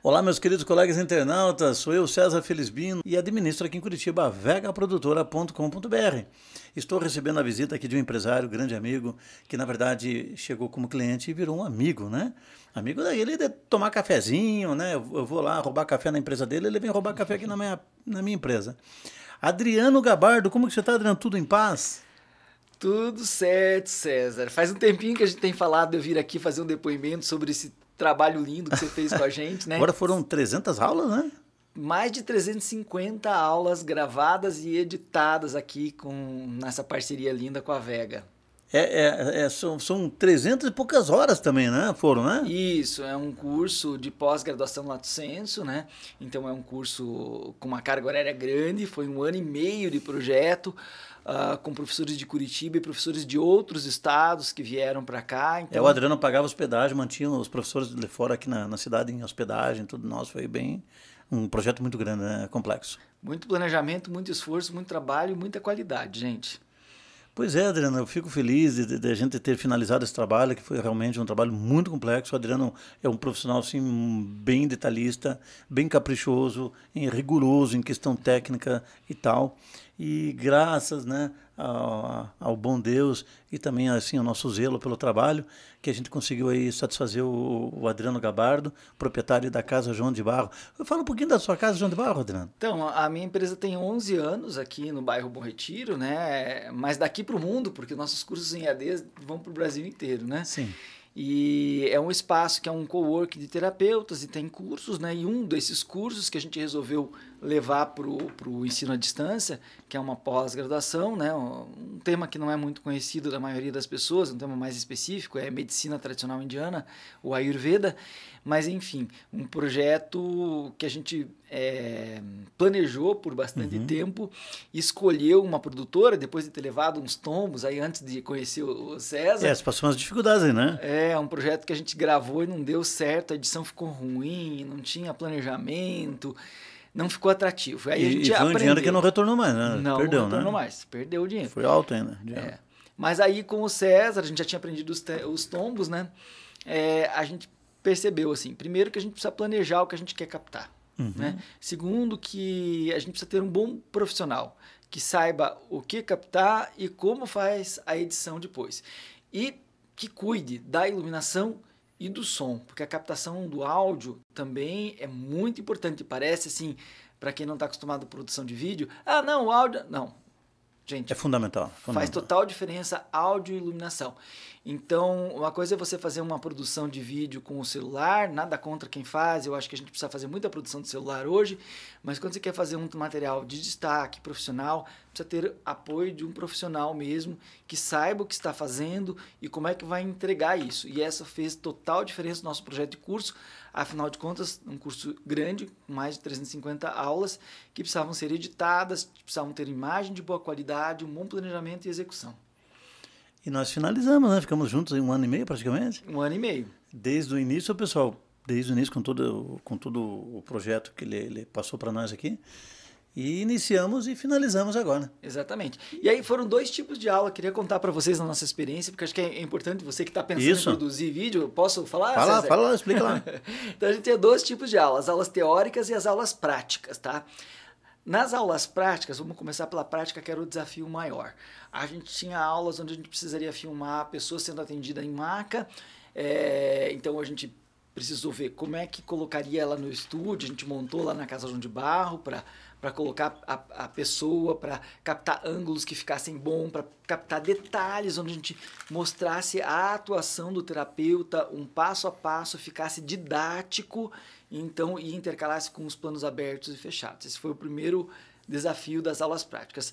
Olá, meus queridos colegas internautas, sou eu, César Felizbino, e administro aqui em Curitiba a vegaprodutora.com.br. Estou recebendo a visita aqui de um empresário, grande amigo, que na verdade chegou como cliente e virou um amigo, né? Amigo daí, ele de tomar cafezinho, né? Eu vou lá roubar café na empresa dele, ele vem roubar café aqui na minha, na minha empresa. Adriano Gabardo, como que você está, Adriano? Tudo em paz? Tudo certo, César. Faz um tempinho que a gente tem falado de eu vir aqui fazer um depoimento sobre esse trabalho lindo que você fez com a gente, né? Agora foram 300 aulas, né? Mais de 350 aulas gravadas e editadas aqui com nessa parceria linda com a Vega. É, é, é, são, são 300 e poucas horas também, né? Foram, né? Isso, é um curso de pós-graduação Lato Senso, né? Então é um curso com uma carga horária grande, foi um ano e meio de projeto, uh, com professores de Curitiba e professores de outros estados que vieram para cá. Então... É, o Adriano pagava hospedagem, mantinha os professores de fora aqui na, na cidade em hospedagem, tudo nosso, foi bem um projeto muito grande, né? complexo. Muito planejamento, muito esforço, muito trabalho, muita qualidade, gente. Pois é, Adriano, eu fico feliz de, de, a gente ter finalizado esse trabalho, que foi realmente um trabalho muito complexo. O Adriano é um profissional assim, bem detalhista, bem caprichoso, rigoroso em questão técnica e tal. E graças né, ao, ao, bom Deus e também assim ao nosso zelo pelo trabalho, que a gente conseguiu aí satisfazer o, o, Adriano Gabardo, proprietário da Casa João de Barro. Fala um pouquinho da sua Casa João de Barro, Adriano. Então, a minha empresa tem 11 anos aqui no bairro Bom Retiro, né? mas daqui para o mundo, porque nossos cursos em AD vão para o Brasil inteiro, né? Sim. E é um espaço que é um co-work de terapeutas e tem cursos, né? E um desses cursos que a gente resolveu levar para o ensino à distância, que é uma pós-graduação, né? Um tema que não é muito conhecido da maioria das pessoas, um tema mais específico, é medicina tradicional indiana, o Ayurveda. Mas, enfim, um projeto que a gente é, planejou por bastante uhum. tempo, escolheu uma produtora, depois de ter levado uns tombos aí antes de conhecer o César. É, passou umas dificuldades aí, né? É, um projeto que a gente gravou e não deu certo, a edição ficou ruim, não tinha planejamento não ficou atrativo. Aí e, a gente e foi um dinheiro que não retornou mais, né? Não, Perdeu, não retornou né? mais. Perdeu o dinheiro. Foi alto ainda. É. Mas aí com o César, a gente já tinha aprendido os, os tombos, né? É, a gente percebeu assim, primeiro que a gente precisa planejar o que a gente quer captar. Uhum. Né? Segundo, que a gente precisa ter um bom profissional que saiba o que captar e como faz a edição depois. E que cuide da iluminação e do som, porque a captação do áudio também é muito importante. Parece assim, para quem não está acostumado com produção de vídeo, ah, não, o áudio. Não, Gente, é fundamental, fundamental. Faz total diferença áudio e iluminação. Então, uma coisa é você fazer uma produção de vídeo com o celular, nada contra quem faz, eu acho que a gente precisa fazer muita produção de celular hoje, mas quando você quer fazer um material de destaque profissional, precisa ter apoio de um profissional mesmo, que saiba o que está fazendo e como é que vai entregar isso. E essa fez total diferença no nosso projeto de curso, afinal de contas, um curso grande, com mais de 350 aulas, que precisavam ser editadas, precisavam ter imagem de boa qualidade, um bom planejamento e execução. E nós finalizamos, né? Ficamos juntos em um ano e meio praticamente. Um ano e meio. Desde o início, pessoal, desde o início com todo, com todo o projeto que ele, ele passou para nós aqui. E iniciamos e finalizamos agora. Exatamente. E aí foram dois tipos de aula. Queria contar para vocês a nossa experiência, porque acho que é importante você que está pensando Isso. em produzir vídeo. Posso falar? Fala, César? fala, explica lá. então a gente tem dois tipos de aulas: as aulas teóricas e as aulas práticas, tá? Nas aulas práticas, vamos começar pela prática, que era o desafio maior. A gente tinha aulas onde a gente precisaria filmar a pessoa sendo atendida em maca, é, então a gente precisou ver como é que colocaria ela no estúdio, a gente montou lá na Casa João de Barro para para colocar a, a pessoa, para captar ângulos que ficassem bons, para captar detalhes onde a gente mostrasse a atuação do terapeuta, um passo a passo, ficasse didático então e intercalasse com os planos abertos e fechados. Esse foi o primeiro desafio das aulas práticas.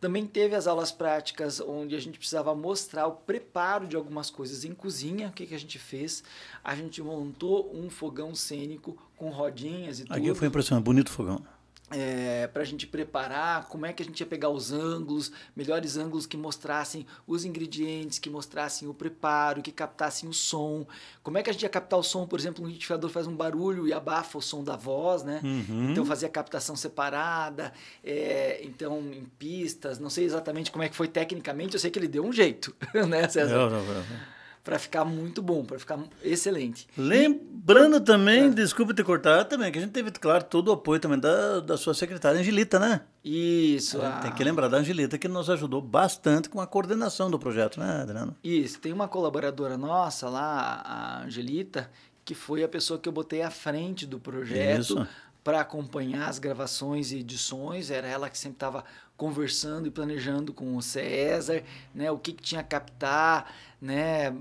Também teve as aulas práticas onde a gente precisava mostrar o preparo de algumas coisas em cozinha. O que, que a gente fez? A gente montou um fogão cênico com rodinhas e tudo. Aqui foi impressionante, bonito fogão é, para a gente preparar, como é que a gente ia pegar os ângulos, melhores ângulos que mostrassem os ingredientes, que mostrassem o preparo, que captassem o som. Como é que a gente ia captar o som, por exemplo, um liquidificador faz um barulho e abafa o som da voz, né? Uhum. Então fazia captação separada, é, então em pistas, não sei exatamente como é que foi tecnicamente, eu sei que ele deu um jeito, né, César? Não, não, não. Para ficar muito bom, para ficar excelente. Lembrando também, é. desculpa te cortar também, que a gente teve, claro, todo o apoio também da, da sua secretária Angelita, né? Isso. É, Tem que lembrar da Angelita que nos ajudou bastante com a coordenação do projeto, né, Adriano? Isso. Tem uma colaboradora nossa lá, a Angelita, que foi a pessoa que eu botei à frente do projeto para acompanhar as gravações e edições. Era ela que sempre estava conversando e planejando com o César, né, o que, que tinha a captar, né,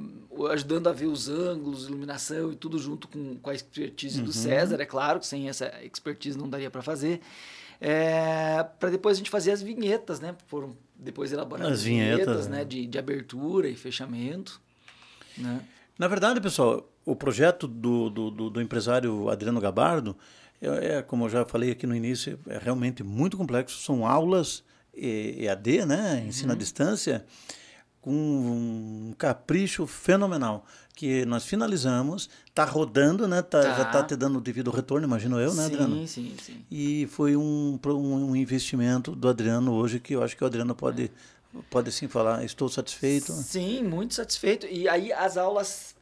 ajudando a ver os ângulos, iluminação e tudo junto com, com a expertise uhum. do César. É claro que sem essa expertise não daria para fazer. É, para depois a gente fazer as vinhetas, né? Foram depois elaborar as vinhetas, vinhetas né? De, de abertura e fechamento. Né? Na verdade, pessoal, o projeto do, do, do, do empresário Adriano Gabardo é, como eu já falei aqui no início, é realmente muito complexo. São aulas EAD, né? Ensino uhum. à distância, com um capricho fenomenal. Que nós finalizamos, está rodando, né? Tá, tá. Já está te dando o devido retorno, imagino eu, né, Adriano? Sim, sim, sim. E foi um, um, um investimento do Adriano hoje que eu acho que o Adriano pode. É. Pode sim falar, estou satisfeito. Sim, muito satisfeito. E aí as aulas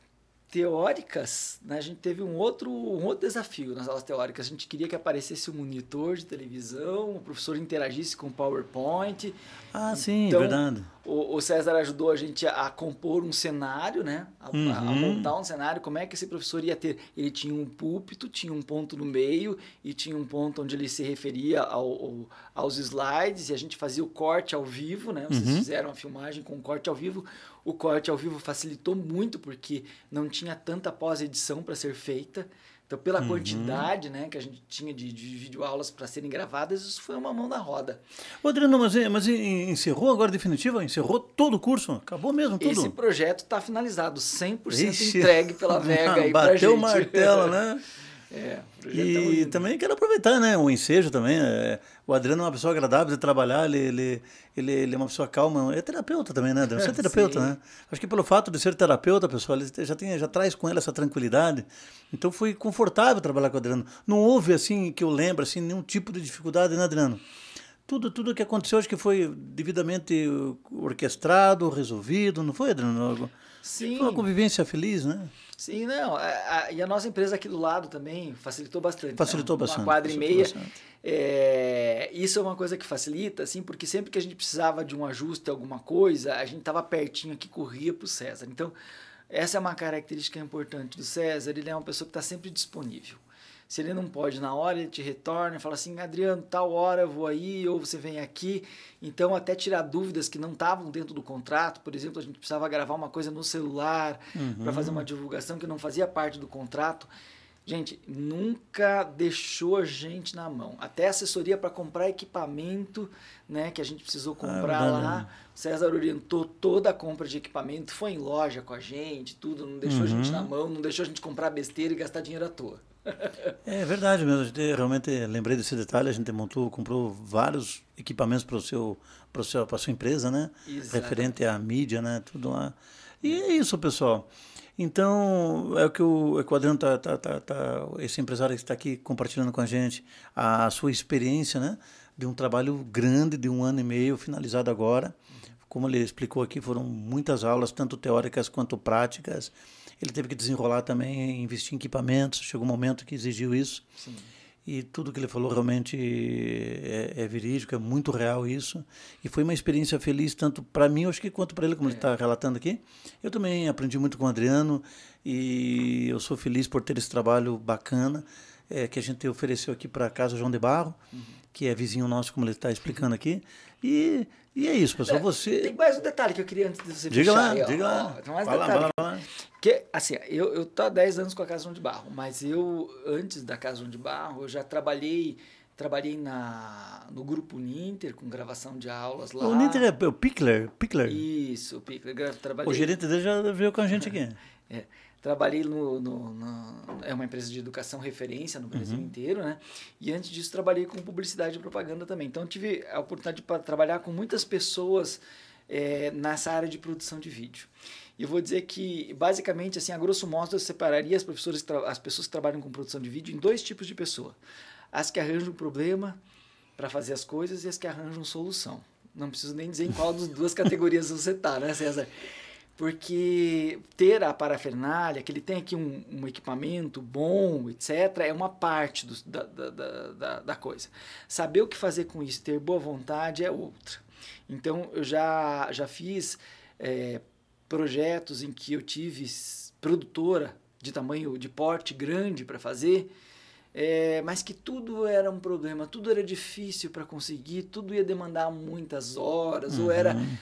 teóricas, né, a gente teve um outro, um outro desafio nas aulas teóricas. A gente queria que aparecesse um monitor de televisão, o professor interagisse com o PowerPoint. Ah, sim, então, verdade. O, o, César ajudou a gente a, a compor um cenário, né? A, uhum. a, montar um cenário. Como é que esse professor ia ter? Ele tinha um púlpito, tinha um ponto no meio e tinha um ponto onde ele se referia ao, ao, aos slides e a gente fazia o corte ao vivo, né? Vocês uhum. fizeram a filmagem com corte ao vivo. O corte ao vivo facilitou muito porque não tinha tanta pós-edição para ser feita. Então, pela uhum. quantidade né, que a gente tinha de, de videoaulas para serem gravadas, isso foi uma mão na roda. Ô, Adriano, mas, mas encerrou agora definitivo? Encerrou todo o curso? Acabou mesmo tudo? Esse projeto está finalizado, 100% Ixi. entregue pela Vega aí Bateu gente. o martelo, né? É, e também quero aproveitar, né, o ensejo também. É, o Adriano é uma pessoa agradável de trabalhar, ele, ele, ele, ele é uma pessoa calma, é terapeuta também, né? Deve ser terapeuta, né? Acho que pelo fato de ser terapeuta, pessoal, ele já, tem, já traz com ele essa tranquilidade. Então foi confortável trabalhar com o Adriano. Não houve, assim, que eu lembro, assim, nenhum tipo de dificuldade, né, Adriano? Tudo, tudo que aconteceu, acho que foi devidamente orquestrado, resolvido, não foi, Adriano? Sim. Foi uma convivência feliz, né? Sim, não. A, a, e a nossa empresa aqui do lado também facilitou bastante. Facilitou né? bastante. Uma quadra e meia. É, isso é uma coisa que facilita, assim, porque sempre que a gente precisava de um ajuste, alguma coisa, a gente estava pertinho aqui, corria para o César. Então, essa é uma característica importante do César, ele é uma pessoa que está sempre disponível. Se ele não pode na hora, ele te retorna e fala assim: Adriano, tal hora eu vou aí, ou você vem aqui. Então, até tirar dúvidas que não estavam dentro do contrato, por exemplo, a gente precisava gravar uma coisa no celular uhum. para fazer uma divulgação que não fazia parte do contrato. Gente, nunca deixou a gente na mão. Até assessoria para comprar equipamento, né, que a gente precisou ah, comprar ah, lá. O César orientou toda a compra de equipamento, foi em loja com a gente, tudo, não deixou uhum. a gente uhum. na mão, não deixou a gente comprar besteira e gastar dinheiro à toa. É verdade mesmo. realmente lembrei desse detalhe. A gente montou, comprou vários equipamentos para o seu, para seu, a sua empresa, né? Exato. Referente à mídia, né? Tudo lá. E é isso, pessoal. Então, é o que o, é o Adriano tá, tá, tá, tá, esse empresário que está aqui compartilhando com a gente a sua experiência, né? De um trabalho grande, de um ano e meio, finalizado agora. Como ele explicou aqui, foram muitas aulas, tanto teóricas quanto práticas. Ele teve que desenrolar também, investir em equipamentos. Chegou um momento que exigiu isso. Sim. E tudo que ele falou realmente é, é, verídico, é muito real isso. E foi uma experiência feliz, tanto para mim, acho que quanto para ele, como é. ele está relatando aqui. Eu também aprendi muito com o Adriano e eu sou feliz por ter esse trabalho bacana é, que a gente ofereceu aqui para a Casa João de Barro, uhum. que é vizinho nosso, como ele está explicando aqui. E, e é isso, pessoal. É, você... Tem mais um detalhe que eu queria antes de você diga fechar. Lá, aí, diga ó, lá, Tem mais detalhe. Lá, lá, lá. Que, assim, eu, eu tô há 10 anos com a Casa João de Barro, mas eu, antes da Casa João de Barro, eu já trabalhei trabalhei na, no grupo Ninter, com gravação de aulas lá. O Ninter é o Pickler? Pickler. Isso, o Pickler. Trabalhei... O gerente dele já veio com a gente aqui. é. Trabalhei no, no, no, é uma empresa de educação referência no Brasil uhum. inteiro, né? E antes disso trabalhei com publicidade e propaganda também. Então tive a oportunidade de trabalhar com muitas pessoas é, nessa área de produção de vídeo. E eu vou dizer que, basicamente, assim, a grosso modo, eu separaria as, professores, as pessoas que trabalham com produção de vídeo em dois tipos de pessoa. As que arranjam problema para fazer as coisas e as que arranjam solução. Não preciso nem dizer em qual das duas categorias você está, né, César? Porque ter a parafernália, que ele tem aqui um, um equipamento bom, etc., é uma parte do, da, da, da, da, coisa. Saber o que fazer com isso, ter boa vontade é outra. Então, eu já, já fiz é, projetos em que eu tive produtora de tamanho, de porte grande para fazer, é, mas que tudo era um problema, tudo era difícil para conseguir, tudo ia demandar muitas horas, uhum. ou era uhum.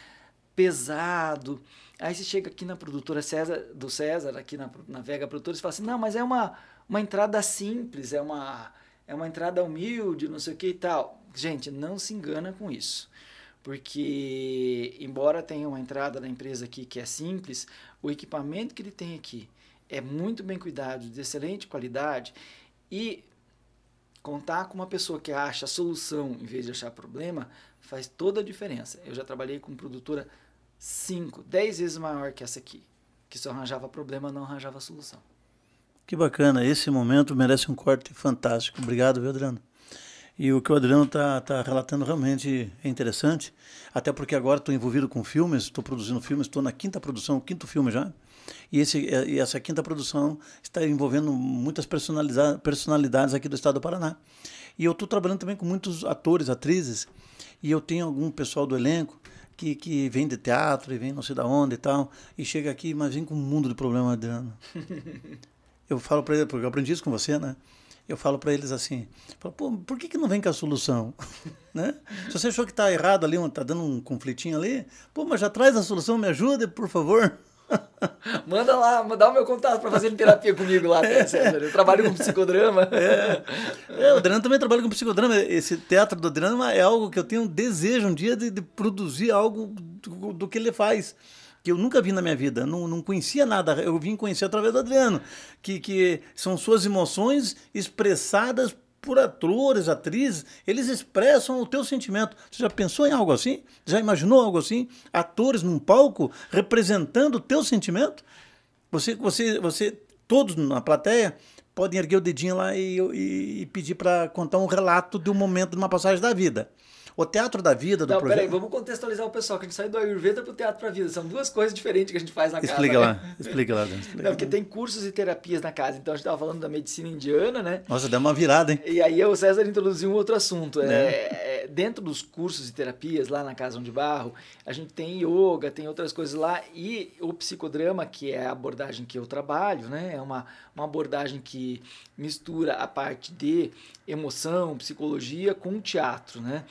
pesado. Aí você chega aqui na produtora César, do César, aqui na, na Vega Produtora, e fala assim, não, mas é uma, uma entrada simples, é uma, é uma entrada humilde, não sei o que e tal. Gente, não se engana com isso. Porque, embora tenha uma entrada da empresa aqui que é simples, o equipamento que ele tem aqui é muito bem cuidado, de excelente qualidade, e contar com uma pessoa que acha a solução em vez de achar problema faz toda a diferença. Eu já trabalhei com produtora 5, 10 vezes maior que essa aqui, que só arranjava problema, não arranjava solução. Que bacana, esse momento merece um corte fantástico. Obrigado, viu, Adriano? E o que o Adriano está tá relatando realmente é interessante, até porque agora estou envolvido com filmes, estou produzindo filmes, estou na quinta produção, quinto filme já. E, esse, e essa quinta produção está envolvendo muitas personalidades aqui do estado do Paraná. E eu estou trabalhando também com muitos atores, atrizes, e eu tenho algum pessoal do elenco que, que vem de teatro e vem não sei da onde e tal, e chega aqui, mas vem com um mundo de problema, Adriano. eu falo para ele, porque eu aprendi isso com você, né? Eu falo para eles assim, falo, Pô, por que, que não vem com a solução? né? Se você achou que está errado ali, está dando um conflitinho ali, pô, mas já traz a solução, me ajuda, por favor. Manda lá, dá o meu contato para fazer terapia comigo lá, é. César. Eu trabalho com psicodrama. É. é. o Adriano também trabalha com psicodrama. Esse teatro do Adriano é algo que eu tenho um desejo um dia de, de produzir algo do, do, que ele faz. Que eu nunca vi na minha vida, não, não conhecia nada. Eu vim conhecer através do Adriano, que, que são suas emoções expressadas por atores, atrizes, eles expressam o teu sentimento. Você já pensou em algo assim? Já imaginou algo assim? Atores num palco representando o teu sentimento? Você, você, você, todos na plateia podem erguer o dedinho lá e, e, e pedir para contar um relato de um momento, de uma passagem da vida. O teatro da vida do Não, projeto. Peraí, vamos contextualizar o pessoal, que a gente sai do Ayurveda para o teatro para a vida. São duas coisas diferentes que a gente faz na explica casa. Lá, né? Explica lá, explica Não, porque tem cursos e terapias na casa. Então a gente estava falando da medicina indiana, né? Nossa, deu uma virada, hein? E aí o César introduziu um outro assunto. É. É, dentro dos cursos e terapias lá na Casa de Barro, a gente tem yoga, tem outras coisas lá. E o psicodrama, que é a abordagem que eu trabalho, né? É uma, uma abordagem que mistura a parte de emoção, psicologia com teatro, né?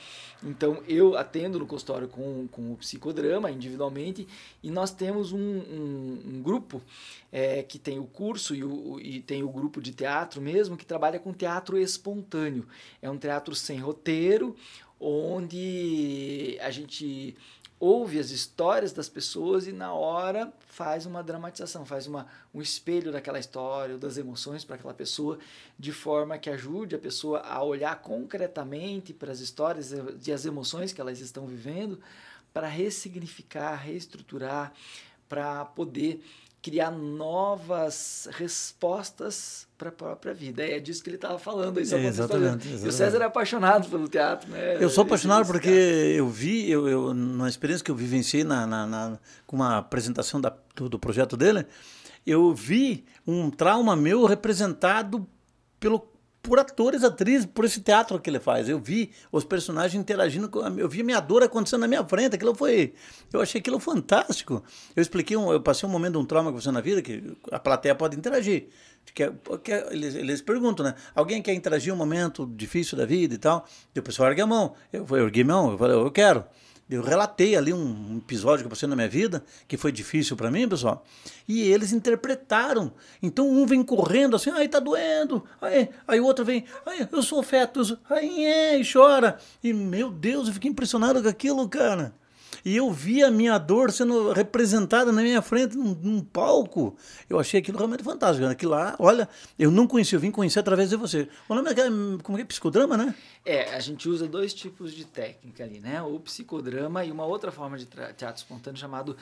Então eu atendo no consultório com, com o psicodrama individualmente e nós temos um, um, um grupo é, que tem o curso e, o, e tem o grupo de teatro mesmo que trabalha com teatro espontâneo. É um teatro sem roteiro, onde a gente ouve as histórias das pessoas e na hora faz uma dramatização, faz uma, um espelho daquela história, das emoções para aquela pessoa, de forma que ajude a pessoa a olhar concretamente para as histórias e as emoções que elas estão vivendo, para ressignificar, reestruturar, para poder criar novas respostas para a própria vida. É disso que ele estava falando. Aí, é, exatamente, exatamente. E o César é apaixonado pelo teatro. Né? Eu sou apaixonado porque eu vi, eu, eu, na experiência que eu vivenciei na, na, na com uma apresentação da, do, do projeto dele, eu vi um trauma meu representado pelo por atores, atrizes, por esse teatro que ele faz. Eu vi os personagens interagindo, com, eu vi minha dor acontecendo na minha frente. Aquilo foi, eu achei aquilo fantástico. Eu expliquei, um, eu passei um momento de um trauma com você na vida que a plateia pode interagir. Que, que eles, eles perguntam, né? Alguém quer interagir um momento difícil da vida e tal? E o pessoal ergue a mão. Eu, eu ergui a mão, eu falei, eu quero. Eu relatei ali um episódio que passei na minha vida, que foi difícil para mim, pessoal, e eles interpretaram. Então um vem correndo assim, ai, tá doendo, aí, aí o outro vem, ai, eu sou feto, aí é, e chora. E meu Deus, eu fiquei impressionado com aquilo, cara e eu vi a minha dor sendo representada na minha frente num, num palco. Eu achei aquilo realmente fantástico. Né? Aquilo lá, olha, eu não conheci, eu vim conhecer através de você. O nome é, como é, psicodrama, né? É, a gente usa dois tipos de técnica ali, né? O psicodrama e uma outra forma de teatro espontâneo chamado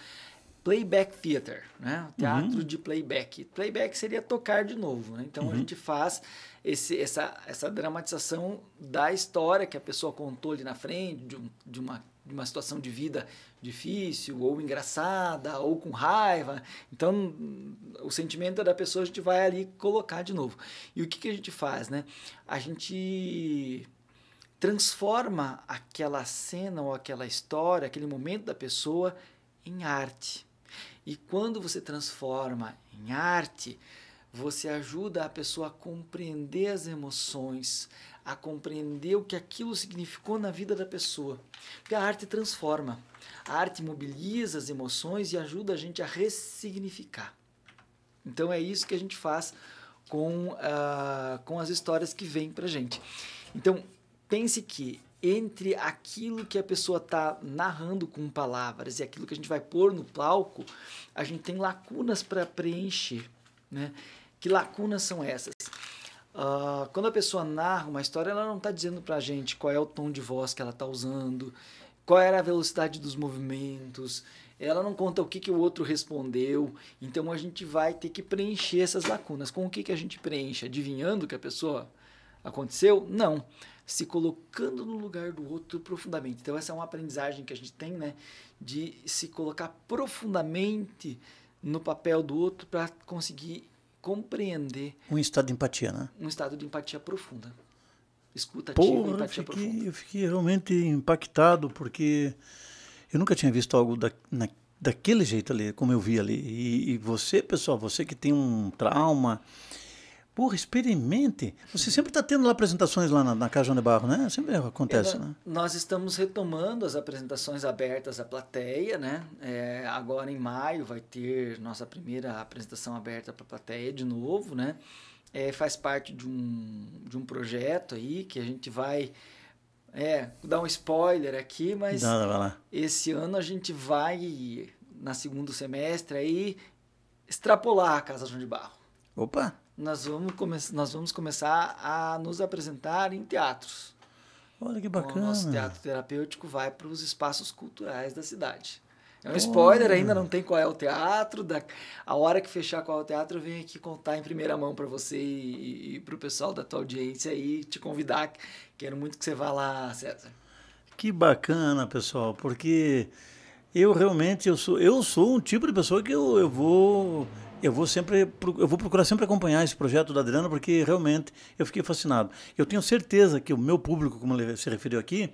playback theater, né? Teatro uhum. de playback. Playback seria tocar de novo, né? Então uhum. a gente faz esse, essa, essa dramatização da história que a pessoa contou ali na frente, de, um, de uma de uma situação de vida difícil, ou engraçada, ou com raiva. Então, o sentimento da pessoa a gente vai ali colocar de novo. E o que, que a gente faz, né? A gente transforma aquela cena ou aquela história, aquele momento da pessoa em arte. E quando você transforma em arte, você ajuda a pessoa a compreender as emoções, a compreender o que aquilo significou na vida da pessoa. Porque a arte transforma. A arte mobiliza as emoções e ajuda a gente a ressignificar. Então é isso que a gente faz com, uh, com as histórias que vêm para gente. Então pense que entre aquilo que a pessoa está narrando com palavras e aquilo que a gente vai pôr no palco, a gente tem lacunas para preencher. Né? Que lacunas são essas? Uh, quando a pessoa narra uma história, ela não está dizendo para a gente qual é o tom de voz que ela está usando, qual era a velocidade dos movimentos, ela não conta o que, que o outro respondeu. Então a gente vai ter que preencher essas lacunas. Com o que, que a gente preenche? Adivinhando que a pessoa aconteceu? Não. Se colocando no lugar do outro profundamente. Então essa é uma aprendizagem que a gente tem, né? De se colocar profundamente no papel do outro para conseguir compreender. Um estado de empatia, né? Um estado de empatia profunda. Escuta ativa, empatia eu fiquei, profunda. Eu fiquei realmente impactado, porque eu nunca tinha visto algo da, na, daquele jeito ali, como eu vi ali. E, e você, pessoal, você que tem um trauma, Porra, experimente. Você sempre está tendo lá apresentações lá na, na Casa João de Barro, né? Sempre acontece, né? Nós estamos retomando as apresentações abertas à plateia, né? É, agora em maio vai ter nossa primeira apresentação aberta para a plateia de novo, né? É, faz parte de um, de um projeto aí que a gente vai é, dar um spoiler aqui, mas Não, esse ano a gente vai, na segundo semestre, aí, extrapolar a Casa João de Barro. Opa! Nós vamos, come nós vamos começar a nos apresentar em teatros. Olha que bacana. O nosso teatro terapêutico vai para os espaços culturais da cidade. É um spoiler, ainda não tem qual é o teatro. Da, a hora que fechar qual é o teatro, eu venho aqui contar em primeira mão para você e, e para o pessoal da tua audiência e te convidar. Quero muito que você vá lá, César. Que bacana, pessoal, porque eu realmente eu sou, eu sou um tipo de pessoa que eu, eu vou eu vou sempre eu vou procurar sempre acompanhar esse projeto da Adriana porque realmente eu fiquei fascinado. Eu tenho certeza que o meu público, como ele se referiu aqui,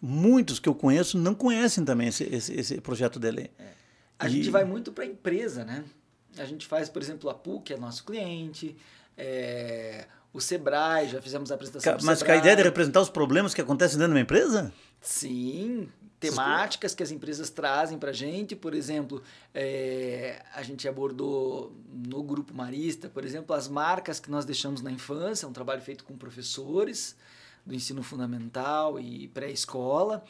muitos que eu conheço não conhecem também esse, esse, esse projeto dele. É. A e... gente vai muito para a empresa, né? A gente faz, por exemplo, a PUC é nosso cliente, é... o Sebrae, já fizemos a apresentação Mas com a ideia de representar os problemas que acontecem dentro de uma empresa? Sim, temáticas que as empresas trazem para a gente. Por exemplo, é, a gente abordou no Grupo Marista, por exemplo, as marcas que nós deixamos na infância, um trabalho feito com professores do ensino fundamental e pré-escola.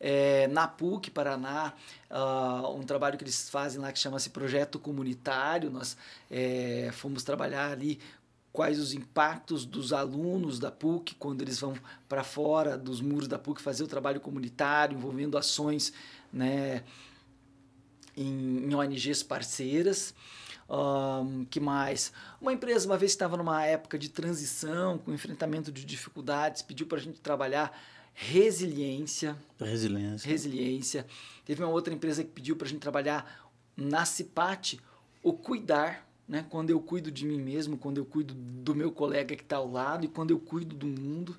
É, na PUC Paraná, uh, um trabalho que eles fazem lá que chama-se Projeto Comunitário. Nós é, fomos trabalhar ali quais os impactos dos alunos da PUC quando eles vão para fora dos muros da PUC fazer o trabalho comunitário, envolvendo ações né, em, em ONGs parceiras. Um, que mais? Uma empresa, uma vez estava numa época de transição, com enfrentamento de dificuldades, pediu para a gente trabalhar resiliência. Resiliência. Resiliência. Teve uma outra empresa que pediu para a gente trabalhar na CIPAT o cuidar né? quando eu cuido de mim mesmo, quando eu cuido do meu colega que está ao lado e quando eu cuido do mundo.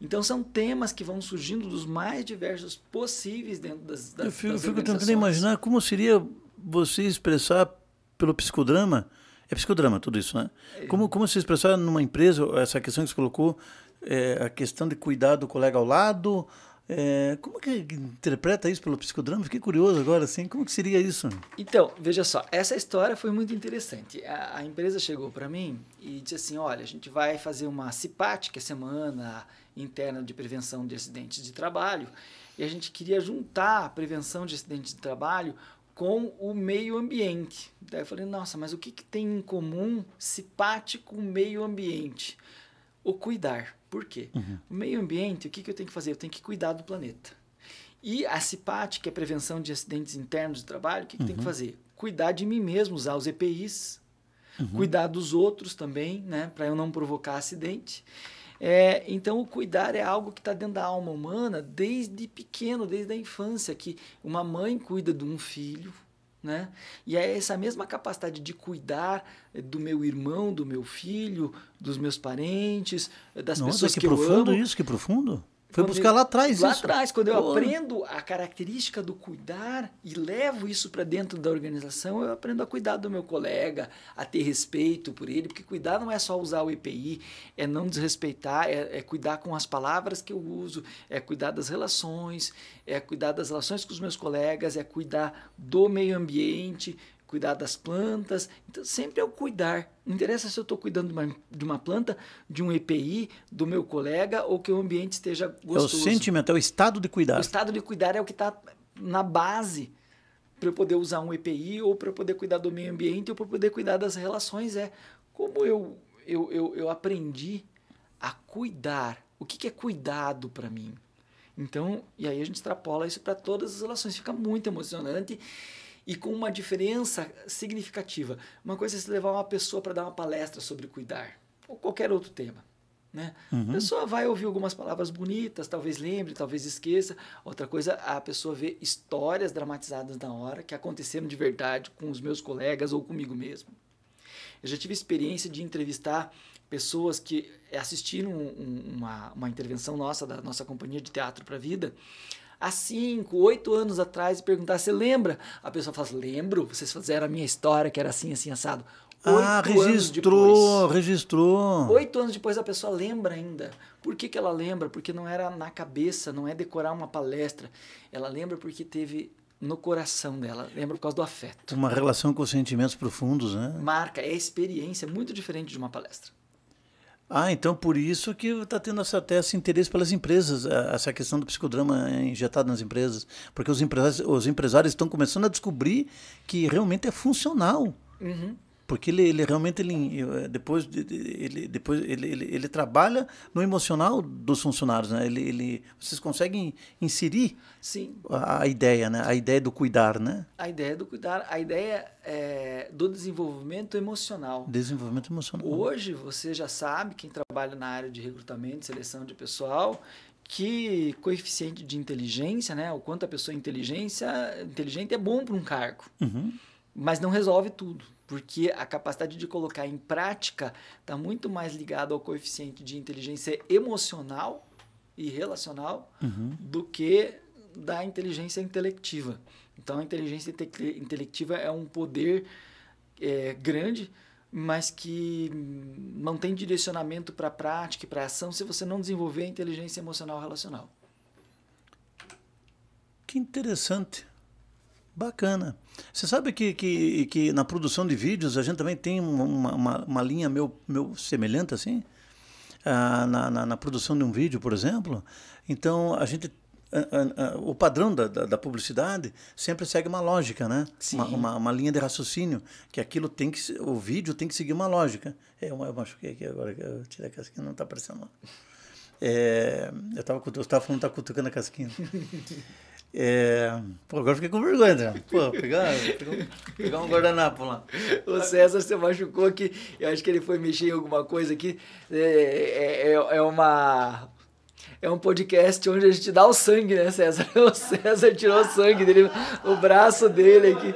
Então são temas que vão surgindo dos mais diversos possíveis dentro das, das Eu fico, das fico tentando imaginar como seria você expressar pelo psicodrama, é psicodrama tudo isso, né? É. Como, como se expressar numa empresa, essa questão que você colocou, é, a questão de cuidar do colega ao lado, é, como que interpreta isso pelo psicodrama? Fiquei curioso agora, assim, como que seria isso? Então, veja só, essa história foi muito interessante. A, a empresa chegou para mim e disse assim, olha, a gente vai fazer uma CIPAT, que é Semana Interna de Prevenção de Acidentes de Trabalho, e a gente queria juntar a prevenção de acidentes de trabalho com o meio ambiente. Daí eu falei, nossa, mas o que, que tem em comum CIPAT com o meio ambiente? O cuidar. Por quê? Uhum. O meio ambiente, o que, que eu tenho que fazer? Eu tenho que cuidar do planeta. E a CIPAT, que é prevenção de acidentes internos de trabalho, o que, que uhum. tem que fazer? Cuidar de mim mesmo, usar os EPIs, uhum. cuidar dos outros também, né, para eu não provocar acidente. É, então, o cuidar é algo que está dentro da alma humana desde pequeno, desde a infância, que uma mãe cuida de um filho, né? E é essa mesma capacidade de cuidar do meu irmão, do meu filho, dos meus parentes, das Nossa, pessoas que que, eu profundo amo. isso, que profundo. Foi buscar eu- lá atrás Lá isso. atrás, quando eu Pô. aprendo a característica do cuidar e levo isso para dentro da organização, eu aprendo a cuidar do meu colega, a ter respeito por ele, porque cuidar não é só usar o EPI, é não desrespeitar, é, é cuidar com as palavras que eu uso, é cuidar das relações, é cuidar das relações com os meus colegas, é cuidar do meio ambiente, cuidar das plantas. Então, sempre é o cuidar. Não interessa se eu estou cuidando de uma, de uma planta, de um EPI, do meu colega, ou que o ambiente esteja É o gostoso. sentimento, é o estado de O cuidar. estado de cuidar é o que está na base para eu poder usar um EPI ou para eu poder cuidar do meio ambiente ou para poder cuidar das relações. É como eu, eu, eu, eu aprendi a cuidar. O que, que é cuidado para mim? Então, e aí a gente extrapola isso para todas as relações. Fica muito emocionante e com uma diferença significativa. Uma coisa é se levar uma pessoa para dar uma palestra sobre cuidar, ou qualquer outro tema. Né? A pessoa vai ouvir algumas palavras bonitas, talvez lembre, talvez esqueça. Outra coisa, a pessoa vê histórias dramatizadas na hora, que aconteceram de verdade com os meus colegas ou comigo mesmo. Eu já tive experiência de entrevistar pessoas que assistiram um- um- uma, uma intervenção nossa, da nossa companhia de teatro para a vida, há cinco, oito anos atrás e perguntar: você lembra? A pessoa fala: lembro, vocês fizeram a minha história, que era assim, assim, assado. Ah, Oito anos registrou, registrou. Oito anos depois a pessoa lembra ainda. Por que, que ela lembra? Porque não era na cabeça, não é decorar uma palestra. Ela lembra porque teve no coração dela, lembra por causa do afeto. Uma relação com sentimentos profundos, né? Marca, é experiência muito diferente de uma palestra. Ah, então por isso que está tendo essa, até esse interesse pelas empresas, essa questão do psicodrama injetado nas empresas. Porque os empresários, os empresários estão começando a descobrir que realmente é funcional. Uhum. Porque ele, ele realmente ele, eh, depois, de- de- ele, depois ele, ele, ele trabalha no emocional dos funcionários. Né? Ele, ele, vocês conseguem inserir Sim, a, a ideia, né? a ideia do cuidar, né? a ideia do cuidar, a ideia é do desenvolvimento emocional. desenvolvimento emocional. Hoje você já sabe, quem trabalha na área de recrutamento seleção de pessoal, que coeficiente de inteligência, né, o quanto a pessoa é inteligência, inteligente é bom para um cargo, Uhum. mas não resolve tudo, porque a capacidade de colocar em prática está muito mais ligada ao coeficiente de inteligência emocional e relacional Uhum. do que da inteligência intelectiva. Então, a inteligência inte- intelectiva é um poder é, grande, mas que não tem direcionamento para a prática e para a ação se você não desenvolver a inteligência emocional relacional. Que interessante. Bacana. Você sabe que, que, que na produção de vídeos a gente também tem uma, uma, uma linha meu, meu semelhante assim? Ah, na, na, na produção de um vídeo, por exemplo. Então, a gente. o padrão da, da, da publicidade sempre segue uma lógica, né? Uma, uma, uma linha de raciocínio, que aquilo tem que. O vídeo tem que seguir uma lógica. É, eu, eu machuquei aqui agora, que eu tirei a casquinha, não está aparecendo lá. É, eu estava falando que tá cutucando a casquinha. É, pô, agora fiquei com vergonha, né? Pô, pegar, um- guardanapo lá. O César se machucou aqui, eu acho que ele foi mexer em alguma coisa aqui. É, é, é uma. É um podcast onde a gente dá o sangue, né, César? O César tirou o sangue dele, o braço dele aqui.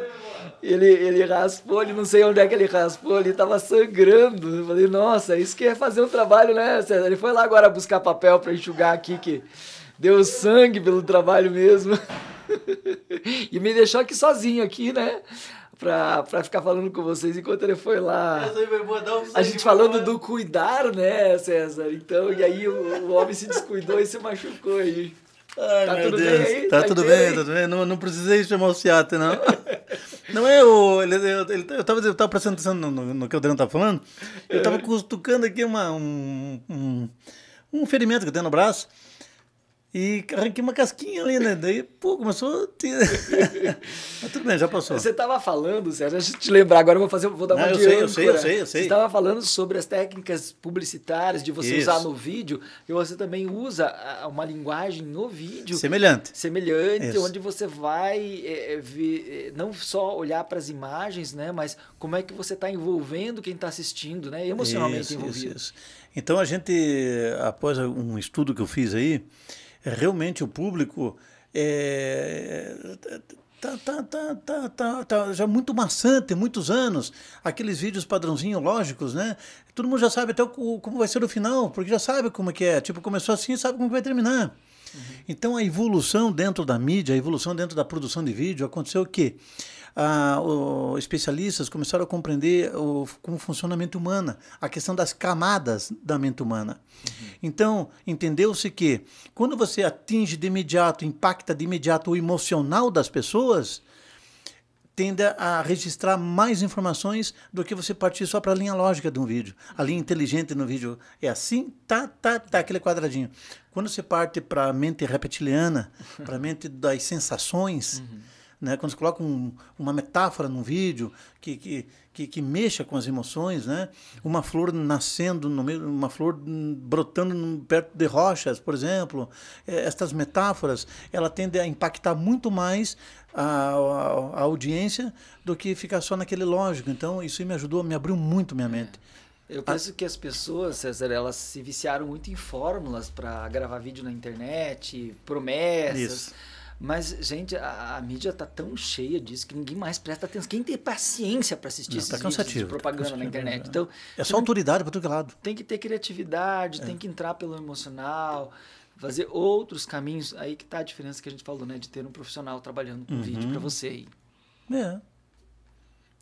Ele, ele raspou, ele não sei onde é que ele raspou, ele tava sangrando. Eu falei, nossa, isso que é fazer um trabalho, né, César? Ele foi lá agora buscar papel para enxugar aqui, que deu sangue pelo trabalho mesmo. e me deixou aqui sozinho aqui, né? Pra, pra ficar falando com vocês enquanto ele foi lá. um A gente falando do cuidar, né, César? Então, e aí o, o homem se descuidou e se machucou aí. Ai, Tá meu tudo bem Deus. aí? Tá, Tá tudo bem, tá tudo bem. Não, não precisei chamar o Ciate, não. Não é o. Ele, eu, ele, eu, tava, eu tava prestando atenção no, no, no que o Adriano tá falando. Eu tava cutucando aqui uma, um, um, um ferimento que eu tenho no braço. E arranquei uma casquinha ali, né? Daí, pô, começou. A ter... Mas tudo bem, já passou. Você estava falando, Sérgio, deixa eu te lembrar, agora eu vou fazer, vou dar uma Não, eu sei, eu sei, eu sei, eu sei. Você estava falando sobre as técnicas publicitárias de você Isso. usar no vídeo, e você também usa uma linguagem no vídeo Semelhante. semelhante, Isso. onde você vai é, é, ver, é, não só olhar para as imagens, né, mas como é que você está envolvendo quem está assistindo, né, emocionalmente Isso, envolvido. isso, isso. Então a gente, após um estudo que eu fiz aí, realmente o público é, tá, tá, tá, tá, tá, tá já muito maçante, muitos anos, aqueles vídeos padrãozinho lógicos, né? Todo mundo já sabe até o, como vai ser o final, porque já sabe como é que é. Tipo, começou assim, sabe como que vai terminar. Então a evolução dentro da mídia, a evolução dentro da produção de vídeo, aconteceu o quê? Ah, o- especialistas começaram a compreender o, como funciona a mente humana, a questão das camadas da mente humana. Então, entendeu-se que quando você atinge de imediato, impacta de imediato o emocional das pessoas, tende a registrar mais informações do que você partir só para a linha lógica de um vídeo. A linha inteligente no vídeo é assim, tá, tá, tá, aquele quadradinho. Quando você parte para a mente reptiliana, para a mente das sensações, né? quando você coloca um- uma metáfora num vídeo que, que, que, que mexa com as emoções, né? uma flor nascendo, no meio, uma flor brotando perto de rochas, por exemplo, eh, estas metáforas, ela tende a impactar muito mais a, a- a audiência do que ficar só naquele lógico. Então, isso me ajudou, me abriu muito minha mente. Eu penso que as pessoas, César, elas se viciaram muito em fórmulas para gravar vídeo na internet, promessas. Isso. Mas, gente, a, a mídia tá tão cheia disso que ninguém mais presta atenção. Quem tem paciência para assistir Não, esses tá cansativo, de tá propaganda na cansativo, internet? é. Então, É só autoridade para todo é lado. tem que ter criatividade, tem que entrar pelo emocional, fazer outros caminhos. Aí que tá a diferença que a gente falou, né? De ter um profissional trabalhando com vídeo para você. aí. É.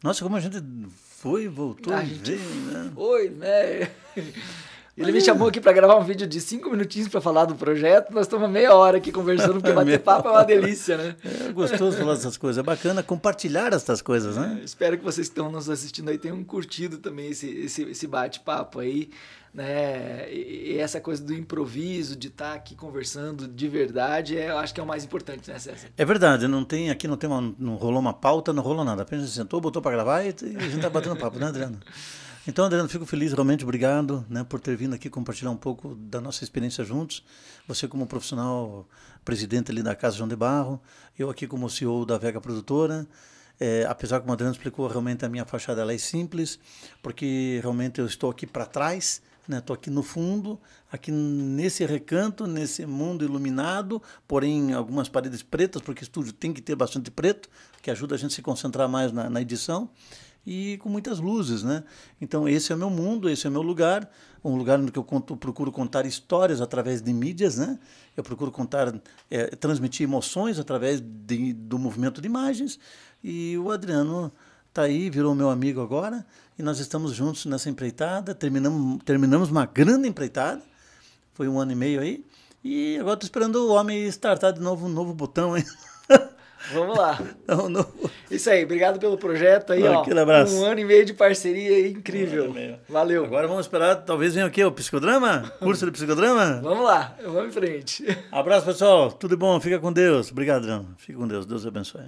Nossa, como a gente foi, voltou, A gente veio, né? Oi, né? Ele me chamou aqui para gravar um vídeo de cinco minutinhos para falar do projeto. Nós estamos meia hora aqui conversando, porque bater papo é uma delícia, né? É gostoso falar dessas coisas. É bacana compartilhar essas coisas, né? Espero que vocês que estão nos assistindo aí tenham curtido também esse, esse, esse bate-papo aí, né? E, e essa coisa do improviso, de estar aqui conversando de verdade, é, eu acho que é o mais importante, né, César? É verdade, não tem, aqui não tem uma, não rolou uma pauta, não rolou nada. Apenas se sentou, botou para gravar e, e a gente tá batendo papo, né, Adriano? Então, Adriano, fico feliz, realmente obrigado né, por ter vindo aqui compartilhar um pouco da nossa experiência juntos. Você como profissional, presidente ali da Casa João de Barro, eu aqui como CEO da Vega Produtora. É, apesar que o Adriano explicou, realmente a minha fachada ela é simples, porque realmente eu estou aqui para trás, né? Estou aqui no fundo, aqui nesse recanto, nesse mundo iluminado, porém algumas paredes pretas, porque estúdio tem que ter bastante preto, que ajuda a gente a se concentrar mais na, na edição e com muitas luzes, né? Então esse é o meu mundo, esse é o meu lugar, um lugar onde eu conto, procuro contar histórias através de mídias, né? Eu procuro contar, é, transmitir emoções através de, do movimento de imagens e o Adriano está aí, virou meu amigo agora e nós estamos juntos nessa empreitada, terminamos, terminamos uma grande empreitada, foi um ano e meio aí e agora estou esperando o homem startar de novo um novo botão, hein? Vamos lá. Não, não. Isso aí, obrigado pelo projeto aí, ó. aquele abraço. Um ano e meio de parceria incrível. Um. Valeu. Agora vamos esperar, talvez venha o quê? O psicodrama? Curso de psicodrama? Vamos lá, vamos em frente. Abraço, pessoal. Tudo bom? Fica com Deus. Obrigado, Adriano. Fica com Deus. Deus abençoe.